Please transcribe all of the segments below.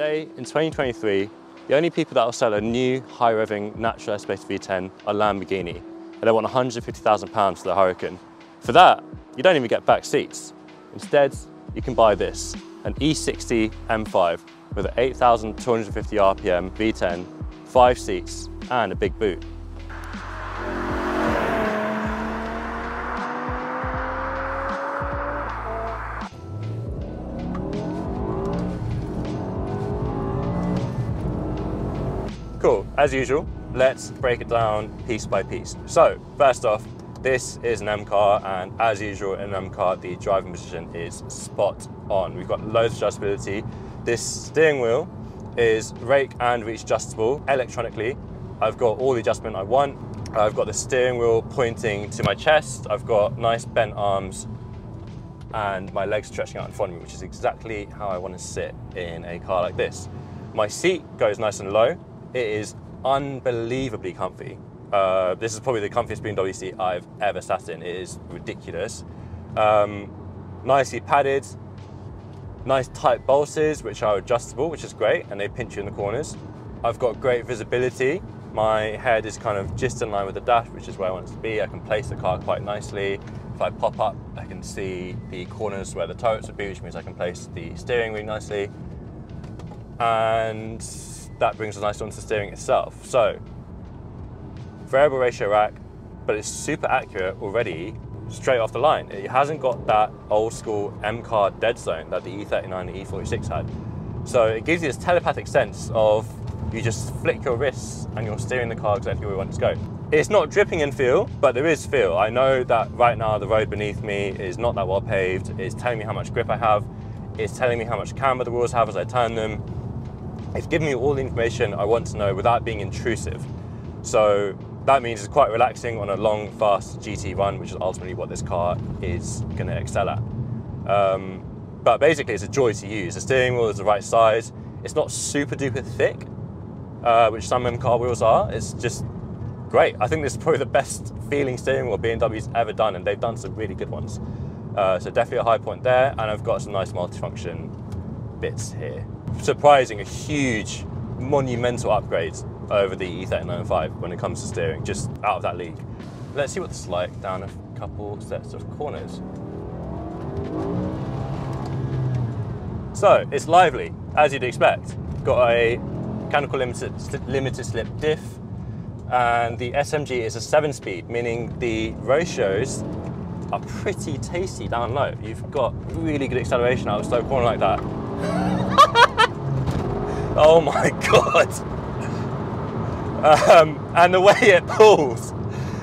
Today, in 2023, the only people that will sell a new high-revving natural aspirated V10 are Lamborghini, and they want £150,000 for the Huracan. For that, you don't even get back seats. Instead, you can buy this, an E60 M5 with an 8,250 RPM V10, five seats, and a big boot. Cool, as usual, let's break it down piece by piece. So, first off, this is an M car, and as usual in an M car, the driving position is spot on. We've got loads of adjustability. This steering wheel is rake and reach adjustable electronically. I've got all the adjustment I want. I've got the steering wheel pointing to my chest. I've got nice bent arms and my legs stretching out in front of me, which is exactly how I want to sit in a car like this. My seat goes nice and low, it is unbelievably comfy. Uh, this is probably the comfiest BMW seat I've ever sat in. It is ridiculous. Um, nicely padded, nice tight bolsters, which are adjustable, which is great, and they pinch you in the corners. I've got great visibility. My head is kind of just in line with the dash, which is where I want it to be. I can place the car quite nicely. If I pop up, I can see the corners where the turrets would be, which means I can place the steering really nicely. And that brings us nicely onto the steering itself. So, variable ratio rack, but it's super accurate already straight off the line. It hasn't got that old school M car dead zone that the E39 and the E46 had. So it gives you this telepathic sense of you just flick your wrists and you're steering the car exactly where you want it to go. It's not dripping in feel, but there is feel. I know that right now the road beneath me is not that well paved. It's telling me how much grip I have. It's telling me how much camber the wheels have as I turn them. It's giving me all the information I want to know without being intrusive. So that means it's quite relaxing on a long, fast GT run, which is ultimately what this car is going to excel at. Um, but basically, it's a joy to use. The steering wheel is the right size. It's not super duper thick, uh, which some M car wheels are. It's just great. I think this is probably the best feeling steering wheel BMW's ever done, and they've done some really good ones. Uh, so definitely a high point there, and I've got some nice multifunction bits here surprising, a huge, monumental upgrade over the E39 when it comes to steering, just out of that league. Let's see what this is like down a couple sets of corners. So, it's lively, as you'd expect. Got a mechanical limited, limited slip diff, and the SMG is a seven speed, meaning the ratios are pretty tasty down low. You've got really good acceleration out of a slow corner like that. Oh my God. Um, and the way it pulls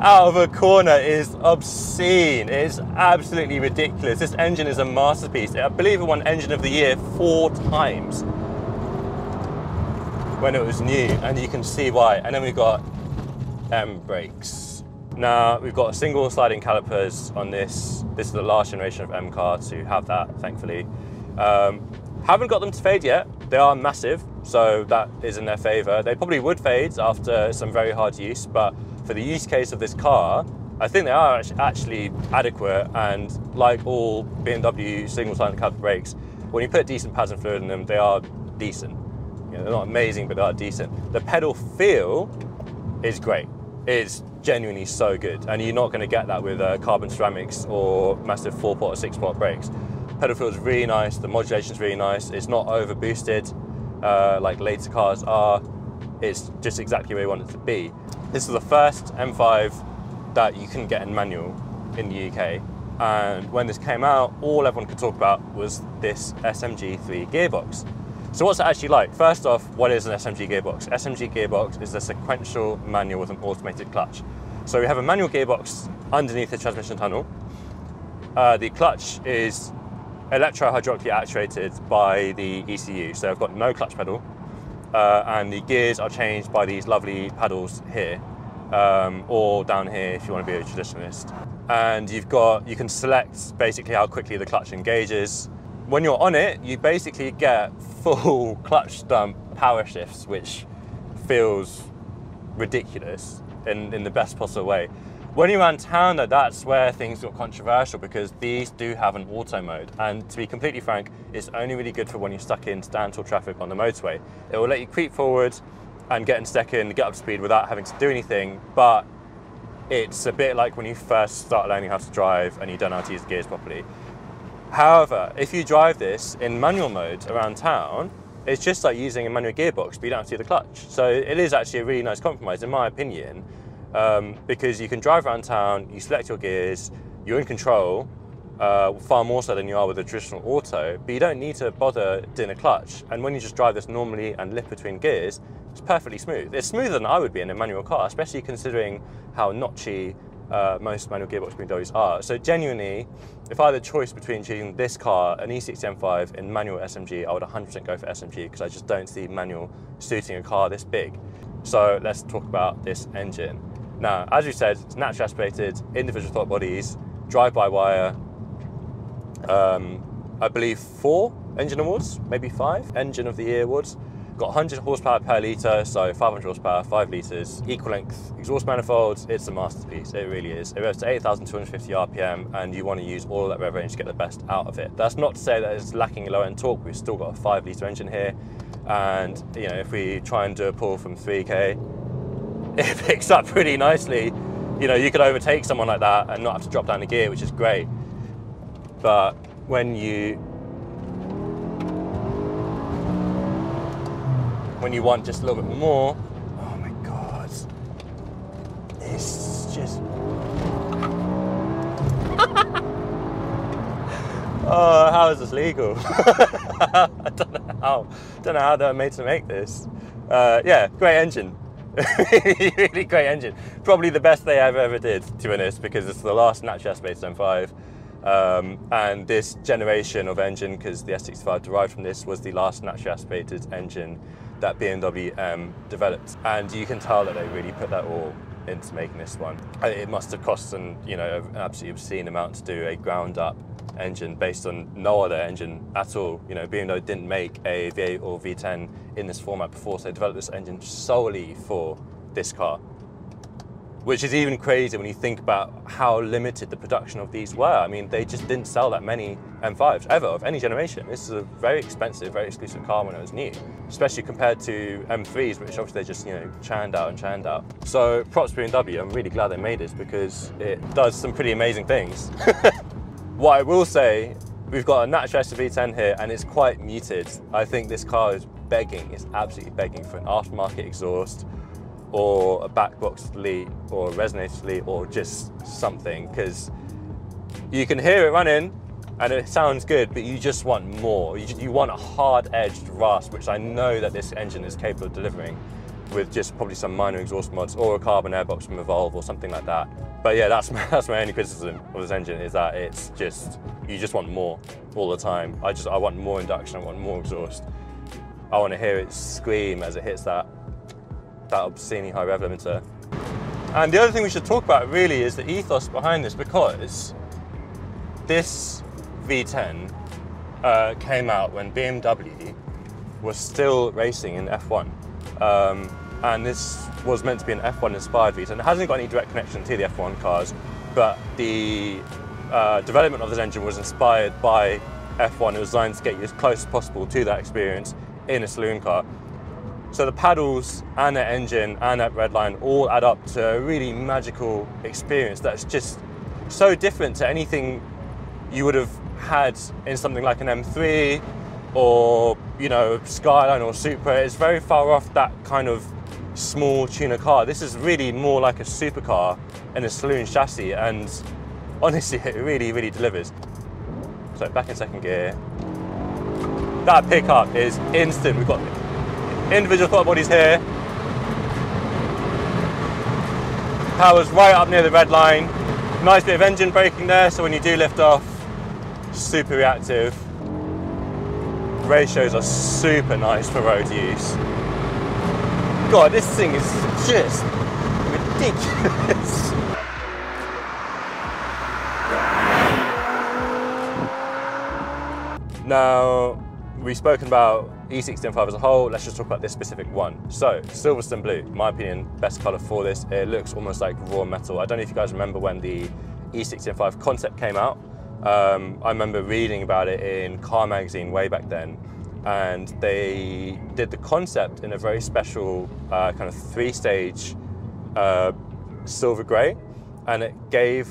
out of a corner is obscene. It's absolutely ridiculous. This engine is a masterpiece. I believe it won Engine of the Year four times when it was new, and you can see why. And then we've got M brakes. Now we've got single sliding calipers on this. This is the last generation of M car to have that, thankfully. Um, haven't got them to fade yet. They are massive, so that is in their favour. They probably would fade after some very hard use, but for the use case of this car, I think they are actually adequate. And like all BMW single sliding caliper brakes, when you put decent pads and fluid in them, they are decent. You know, they're not amazing, but they are decent. The pedal feel is great. It's genuinely so good, and you're not going to get that with uh, carbon ceramics or massive four-pot or six-pot brakes. Pedal feel is really nice, the modulation is really nice, it's not over boosted uh, like later cars are, it's just exactly where you want it to be. This is the first M5 that you can get in manual in the UK and when this came out, all everyone could talk about was this SMG3 gearbox. So what's it actually like? First off, what is an SMG gearbox? SMG gearbox is a sequential manual with an automated clutch. So we have a manual gearbox underneath the transmission tunnel. Uh, the clutch is electro-hydraulically actuated by the ECU. So I've got no clutch pedal, uh, and the gears are changed by these lovely paddles here, um, or down here if you want to be a traditionalist. And you've got, you can select basically how quickly the clutch engages. When you're on it, you basically get full clutch dump power shifts, which feels ridiculous in, in the best possible way. When you're around town, though, that's where things got controversial because these do have an auto mode. And to be completely frank, it's only really good for when you're stuck in standstill traffic on the motorway. It will let you creep forward and get in second, get up speed without having to do anything. But it's a bit like when you first start learning how to drive and you don't know how to use the gears properly. However, if you drive this in manual mode around town, it's just like using a manual gearbox, but you don't have to do the clutch. So it is actually a really nice compromise, in my opinion, um, because you can drive around town, you select your gears, you're in control, uh, far more so than you are with a traditional auto, but you don't need to bother doing a clutch. And when you just drive this normally and lift between gears, it's perfectly smooth. It's smoother than I would be in a manual car, especially considering how notchy uh, most manual gearbox BMWs are. So genuinely, if I had a choice between choosing this car, an E60 M5 in manual SMG, I would 100% go for SMG because I just don't see manual suiting a car this big. So let's talk about this engine. Now, as you said, it's naturally aspirated, individual throttle bodies, drive-by-wire, um, I believe four engine awards, maybe five engine of the year awards. Got 100 horsepower per litre, so 500 horsepower, 5 litres, equal length exhaust manifolds. It's a masterpiece, it really is. It revs to 8,250 RPM and you want to use all that rev range to get the best out of it. That's not to say that it's lacking low end torque, we've still got a 5 litre engine here. And you know, if we try and do a pull from 3k, it picks up pretty nicely. You know, you could overtake someone like that and not have to drop down the gear, which is great. But when you when you want just a little bit more, oh my god, it's just. oh, how is this legal? I don't know how. Don't know how they're made to make this. Uh, yeah, great engine. Really, great engine. Probably the best they ever ever did, to be honest, because it's the last natural aspirated M5. Um, and this generation of engine, because the S65 derived from this, was the last naturally aspirated engine that BMW um, developed. And you can tell that they really put that all into making this one. It must have cost an, you know, an absolutely obscene amount to do a ground up engine based on no other engine at all. You know, BMW didn't make a V8 or V10 in this format before, so they developed this engine solely for this car which is even crazy when you think about how limited the production of these were. I mean, they just didn't sell that many M5s ever of any generation. This is a very expensive, very exclusive car when it was new, especially compared to M3s, which obviously they just, you know, churned out and churned out. So props to BMW, I'm really glad they made this because it does some pretty amazing things. what I will say, we've got a natural SV10 here and it's quite muted. I think this car is begging, it's absolutely begging for an aftermarket exhaust, or a back box delete or a resonator delete or just something because you can hear it running and it sounds good, but you just want more. You, you want a hard-edged rasp, which I know that this engine is capable of delivering with just probably some minor exhaust mods or a carbon airbox from Evolve or something like that. But yeah, that's my, that's my only criticism of this engine is that it's just, you just want more all the time. I just, I want more induction, I want more exhaust. I want to hear it scream as it hits that that obscenely high rev limiter. And the other thing we should talk about really is the ethos behind this because this V10 uh, came out when BMW was still racing in F1. Um, and this was meant to be an F1 inspired V10. It hasn't got any direct connection to the F1 cars, but the uh, development of this engine was inspired by F1. It was designed to get you as close as possible to that experience in a saloon car. So the paddles and the engine and that redline all add up to a really magical experience that's just so different to anything you would have had in something like an M3 or you know Skyline or Supra. It's very far off that kind of small tuner car. This is really more like a supercar in a saloon chassis and honestly it really really delivers. So back in second gear. That pickup is instant. We've got individual throttle bodies here. Power's right up near the red line. Nice bit of engine braking there, so when you do lift off, super reactive. Ratios are super nice for road use. God, this thing is just ridiculous. Now, we've spoken about E60 M5 as a whole, let's just talk about this specific one. So, Silverstone Blue, my opinion, best color for this. It looks almost like raw metal. I don't know if you guys remember when the E60 M5 concept came out. Um, I remember reading about it in Car Magazine way back then, and they did the concept in a very special uh, kind of three-stage uh, silver grey, and it gave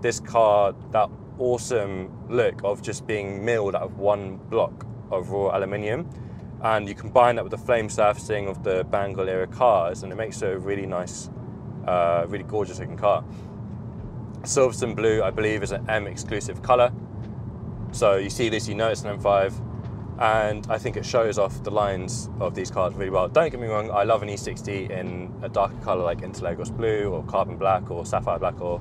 this car that awesome look of just being milled out of one block of raw aluminium. And you combine that with the flame surfacing of the Bangle era cars, and it makes it a really nice, uh, really gorgeous looking car. Silverstone Blue, I believe, is an M exclusive color. So you see this, you know it's an M5, and I think it shows off the lines of these cars really well. Don't get me wrong, I love an E60 in a darker color like Interlagos Blue or Carbon Black or Sapphire Black or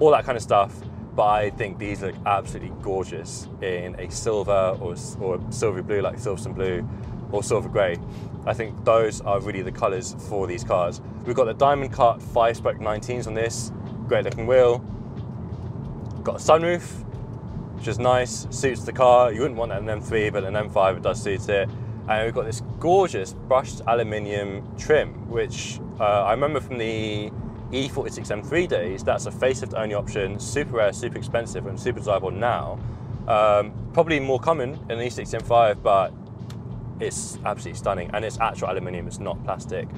all that kind of stuff but I think these look absolutely gorgeous in a silver or, or silvery blue like Silverstone Blue or silver grey. I think those are really the colours for these cars. We've got the Diamond Cut 5 spoke 19s on this, great looking wheel. Got a sunroof, which is nice, suits the car. You wouldn't want an M3, but an M5 it does suit it. And we've got this gorgeous brushed aluminium trim, which uh, I remember from the E46M3 days, that's a facelift only option, super rare, super expensive, and super desirable now. Um, probably more common in the E60M5, but it's absolutely stunning. And it's actual aluminium, it's not plastic.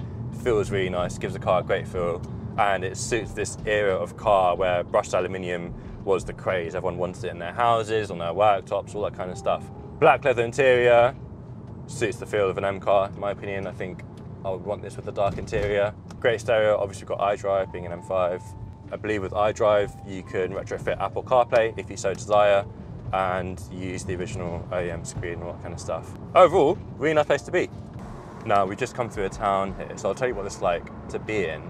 Feels really nice, gives the car a great feel, and it suits this era of car where brushed aluminium was the craze. Everyone wanted it in their houses, on their worktops, all that kind of stuff. Black leather interior suits the feel of an M car, in my opinion. I think I would want this with a dark interior. Great stereo, obviously got iDrive being an M5. I believe with iDrive you can retrofit Apple CarPlay if you so desire and use the original OEM screen and all that kind of stuff. Overall, really nice place to be. Now we've just come through a town here, so I'll tell you what it's like to be in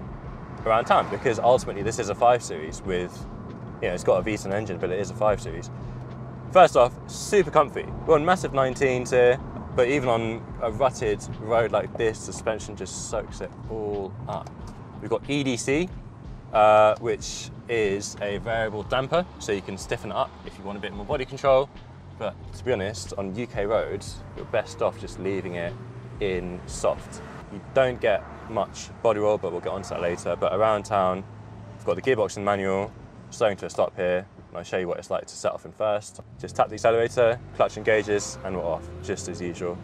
around town because ultimately this is a 5 Series with, you know, it's got a V10 engine but it is a 5 Series. First off, super comfy. We're on massive 19s here, but even on a rutted road like this, suspension just soaks it all up. We've got EDC, uh, which is a variable damper, so you can stiffen it up if you want a bit more body control. But to be honest, on UK roads, you're best off just leaving it in soft. You don't get much body roll, but we'll get onto that later. But around town, we've got the gearbox and manual, slowing to a stop here, I'll show you what it's like to set off in first. Just tap the accelerator, clutch engages, and we're off, just as usual.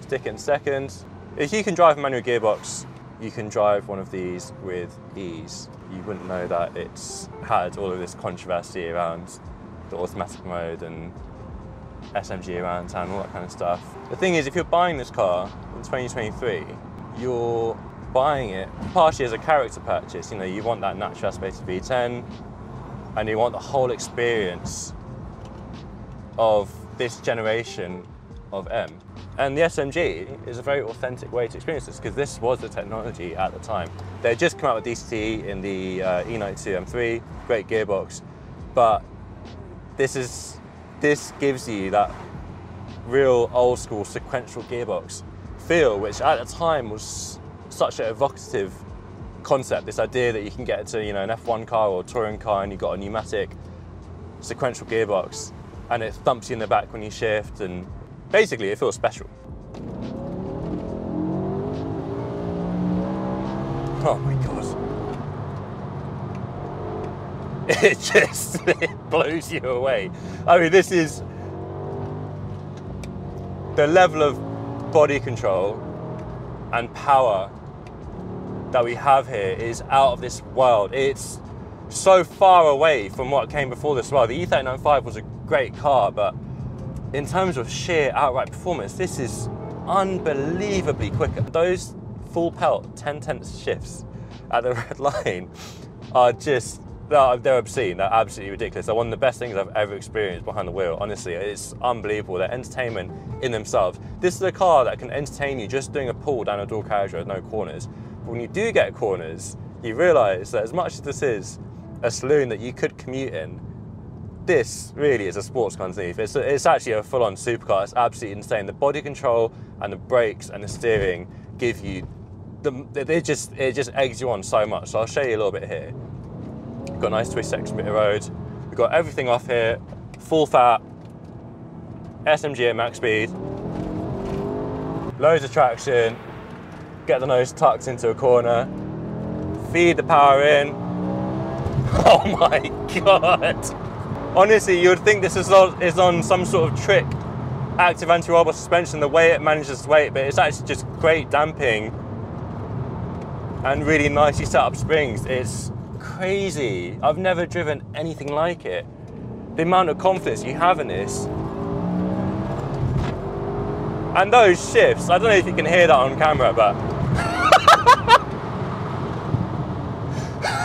Stick it in second. If you can drive a manual gearbox, you can drive one of these with ease. You wouldn't know that it's had all of this controversy around the automatic mode and SMG around town, all that kind of stuff. The thing is, if you're buying this car in 2023, you're buying it partially as a character purchase. You know, you want that natural aspirated V10, and you want the whole experience of this generation of M. And the SMG is a very authentic way to experience this because this was the technology at the time. They had just come out with DCT in the uh, E92 M3, great gearbox, but this is this gives you that real old school sequential gearbox feel, which at the time was such an evocative concept, this idea that you can get to you know an F1 car or touring car and you've got a pneumatic sequential gearbox and it thumps you in the back when you shift and basically it feels special. Oh my god. It just it blows you away. I mean this is the level of body control and power that we have here is out of this world. It's so far away from what came before this well. The E395 was a great car, but in terms of sheer outright performance, this is unbelievably quicker. Those full pelt 10 tenths shifts at the red line are just they're obscene. They're absolutely ridiculous. They're one of the best things I've ever experienced behind the wheel. Honestly, it's unbelievable. They're entertainment in themselves. This is a car that can entertain you just doing a pull down a dual carriage with no corners. When you do get corners, you realise that as much as this is a saloon that you could commute in, this really is a sports car underneath. It's, a, it's actually a full-on supercar. It's absolutely insane. The body control and the brakes and the steering give you the, it just it just eggs you on so much. So I'll show you a little bit here. We've got a nice twist section bit of road. We've got everything off here, full fat, SMG at max speed, loads of traction, get the nose tucked into a corner, feed the power in. Oh my God. Honestly, you would think this is on, some sort of trick active anti-roll suspension, the way it manages weight, but it's actually just great damping and really nicely set up springs. It's crazy. I've never driven anything like it. The amount of confidence you have in this. And those shifts, I don't know if you can hear that on camera, but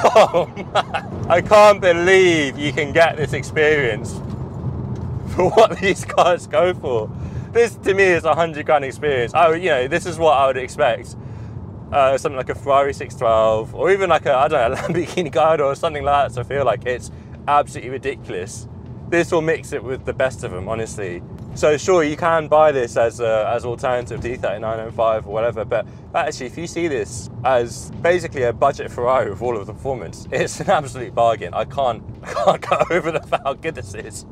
Oh I can't believe you can get this experience for what these cars go for. This to me is a hundred grand experience. I, you know, this is what I would expect. Uh, something like a Ferrari 612, or even like a I don't know, Lamborghini Gallardo or something like that. So I feel like it's absolutely ridiculous. This will mix it with the best of them, honestly. So sure, you can buy this as a, as alternative to E3905 or whatever, but actually, if you see this as basically a budget Ferrari with all of the performance, it's an absolute bargain. I can't, I can't go over the how good this is.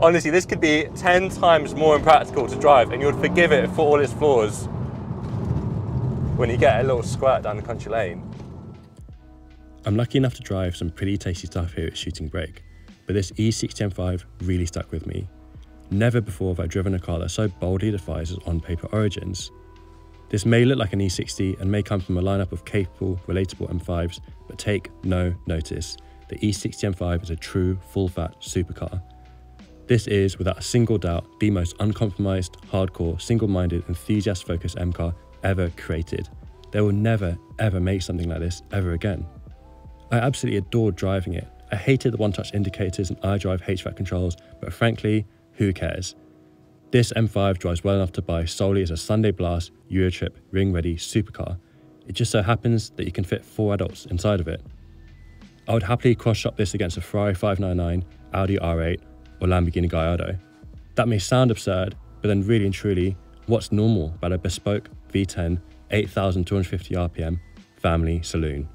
Honestly, this could be 10 times more impractical to drive and you would forgive it for all its flaws when you get a little squirt down the country lane. I'm lucky enough to drive some pretty tasty stuff here at Shooting Brake, but this E60M5 really stuck with me. Never before have I driven a car that so boldly defies its on-paper origins. This may look like an E60 and may come from a lineup of capable, relatable M5s, but take no notice. The E60 M5 is a true, full-fat supercar. This is, without a single doubt, the most uncompromised, hardcore, single-minded, enthusiast-focused M car ever created. They will never, ever make something like this ever again. I absolutely adored driving it. I hated the one-touch indicators and iDrive HVAC controls, but frankly, who cares? This M5 drives well enough to buy solely as a Sunday Blast, Eurotrip, ring ready supercar. It just so happens that you can fit four adults inside of it. I would happily cross shop this against a Ferrari 599, Audi R8, or Lamborghini Gallardo. That may sound absurd, but then really and truly, what's normal about a bespoke V10 8,250 RPM family saloon?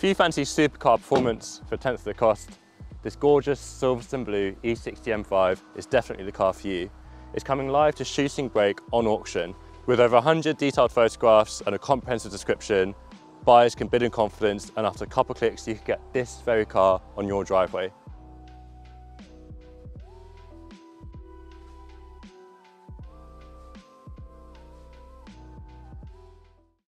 You fancy supercar performance for tenth of the cost, this gorgeous Silverstone Blue E60 M5 is definitely the car for you. It's coming live to Shooting Brake on auction. With over 100 detailed photographs and a comprehensive description, buyers can bid in confidence and after a couple of clicks you can get this very car on your driveway.